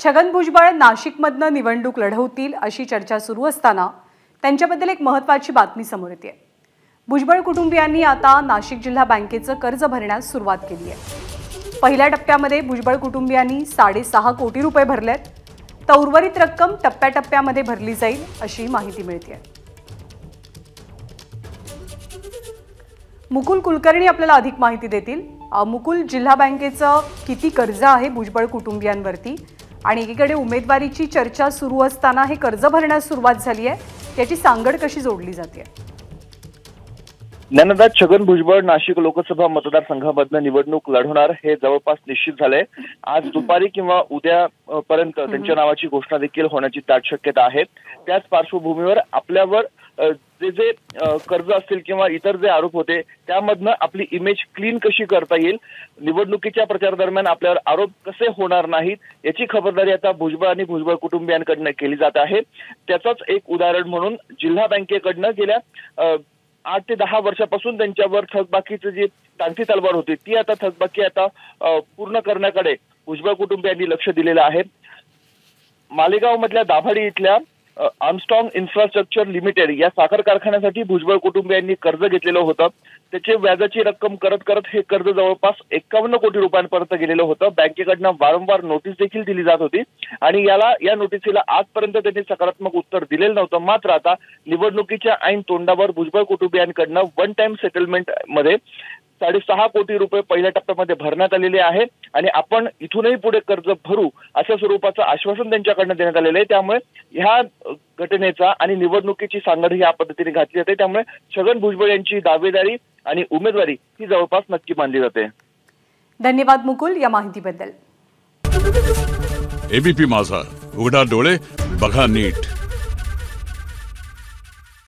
छगन भुजबळ नाशिकमधनं निवडणूक लढवतील अशी चर्चा सुरू असताना त्यांच्याबद्दल एक महत्त्वाची बातमी समोर येते. भुजबळ कुटुंबियांनी आता नाशिक जिल्हा बँकेचं कर्ज भरण्यास सुरुवात केली आहे. पहिल्या टप्प्यामध्ये भुजबळ कुटुंबियांनी साडेसहा कोटी रुपये भरलेत. तर उर्वरित रक्कम टप्प्याटप्प्यामध्ये भरली जाईल अशी माहिती मिळते मुकुल कुलकर्णी आपल्याला अधिक माहिती देतील. मुकुल जिल्हा बँकेचं किती कर्ज आहे भुजबळ कुटुंबियांवरती? आणि एकीकडे उमेदवारीची चर्चा सुरू असताना हे कर्ज भरण्यास सुरुवात झाली आहे. याची सांगड कशी जोडली जाते? ज्ञानदा छगन भुजबळ नाशिक लोकसभा मतदारसंघामधनं निवडणूक लढवणार हे जवळपास निश्चित झालंय. आज दुपारी किंवा उद्या पर्यंत त्यांच्या नावाची घोषणा देखील होण्याची दाट शक्यता आहे. त्याच पार्श्वभूमीवर आपल्यावर जे जे कर्ज असतील किंवा इतर जे आरोप होते त्यामधनं आपली इमेज क्लीन कशी करता येईल? निवडणुकीच्या प्रचार दरम्यान आपल्यावर आरोप कसे होणार नाहीत याची खबरदारी आता भुजबळ आणि भुजबळ कुटुंबियांकडनं केली जात आहे. त्याचंच एक उदाहरण म्हणून जिल्हा बँकेकडनं गेल्या आठ ते दहा वर्षापासून त्यांच्यावर थकबाकीची जी टांगती तलवार होती ती आता थकबाकी आता पूर्ण करण्याकडे भुजबळ कुटुंबियांनी लक्ष दिलेलं आहे. मालेगाव मधल्या दाभाडी इथल्या आर्मस्ट्रॉंग इन्फ्रास्ट्रक्चर लिमिटेड या साखर कारखान्यासाठी भुजबळ कुटुंबियांनी कर्ज घेतलेलं होतं. त्याची व्याजाची रक्कम करत करत हे कर्ज जवळपास एकावन्न कोटी रुपयांपर्यंत गेलेलं होतं. बँकेकडनं वारंवार नोटीस देखील दिली जात होती. आणि याला या नोटिसीला आजपर्यंत त्यांनी सकारात्मक उत्तर दिलेलं नव्हतं. मात्र आता निवडणुकीच्या ऐन तोंडावर भुजबळ कुटुंबियांकडनं वन टाइम सेटलमेंटमध्ये साडेसहा कोटी रुपये पहिल्या टप्प्यामध्ये भरण्यात आलेले आहे आणि आपण इथूनही पुढे कर्ज भरू अशा स्वरूपाचं आश्वासन त्यांच्याकडनं देण्यात आलेलं आहे. त्यामुळे ह्या घटनेचा आणि निवडणुकीची सांगड ही या पद्धतीने घातली जाते. त्यामुळे छगन भुजबळ यांची दावेदारी आणि उमेदवारी ही जवळपास नक्की मानली जाते. धन्यवाद मुकुल या माहितीबद्दल. एबीपी माझा. उघडा डोळे बघा नीट.